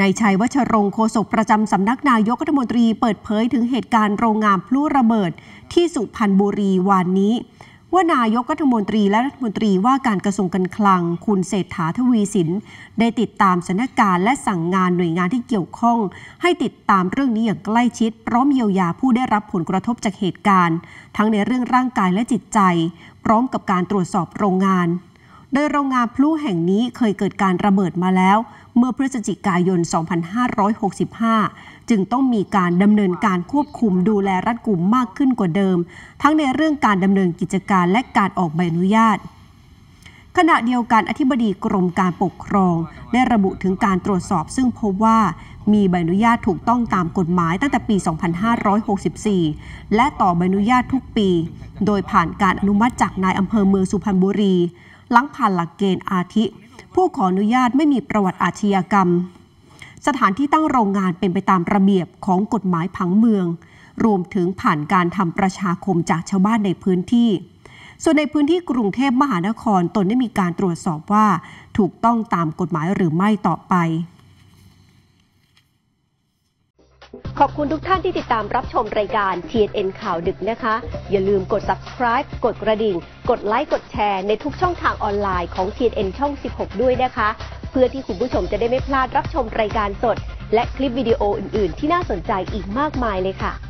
นายชัยวัชรงคโฆษกประจำสำนักนายกรัฐมนตรีเปิดเผยถึงเหตุการณ์โรงงานพลุระเบิดที่สุพรรณบุรีวานนี้ ว่านายกรัฐมนตรีและรัฐมนตรีว่าการกระทรวงการคลัง คุณเศรษฐาทวีสิน ได้ติดตามสถานการณ์และสั่งงานหน่วยงานที่เกี่ยวข้อง ให้ติดตามเรื่องนี้อย่างใกล้ชิด พร้อมเยียวยาผู้ได้รับผลกระทบจากเหตุการณ์ ทั้งในเรื่องร่างกายและจิตใจ พร้อมกับการตรวจสอบโรงงาน โดยโรงงานพลุแห่งนี้เคยเกิดการระเบิดมาแล้ว เมื่อพฤศจิกายน 2565 จึงต้องมีการดำเนินการควบคุมดูแลรัดกุมมากขึ้นกว่าเดิม ทั้งในเรื่องการดำเนินกิจการและการออกใบอนุญาตขณะเดียวกันอธิบดีกรมการปกครอง ได้ระบุถึงการตรวจสอบซึ่งพบว่ามีใบอนุญาตถูกต้องตามกฎหมายตั้งแต่ปี 2564 และต่อใบอนุญาตทุกปี โดยผ่านการอนุมัติจากนายอำเภอเมืองสุพรรณบุรี หลังผ่านหลักเกณฑ์อาทิ ผู้ขออนุญาตไม่มีประวัติอาชญากรรม สถานที่ตั้งโรงงานเป็นไปตามระเบียบของกฎหมายผังเมือง รวมถึงผ่านการทำประชาคมจากชาวบ้านในพื้นที่ ส่วนในพื้นที่กรุงเทพมหานครตนได้มีการตรวจสอบว่า ถูกต้องตามกฎหมายหรือไม่ต่อไป ขอบคุณทุกท่านที่ติดตามรับชมรายการ TNN ข่าวดึกนะคะ อย่าลืมกด subscribe กดกระดิ่ง กดไลค์ กดแชร์ในทุกช่องทางออนไลน์ของ TNN ช่อง 16 ด้วยนะคะ เพื่อที่คุณผู้ชมจะได้ไม่พลาดรับชมรายการสด และคลิปวิดีโออื่น ๆ ที่น่าสนใจอีกมากมายเลยค่ะ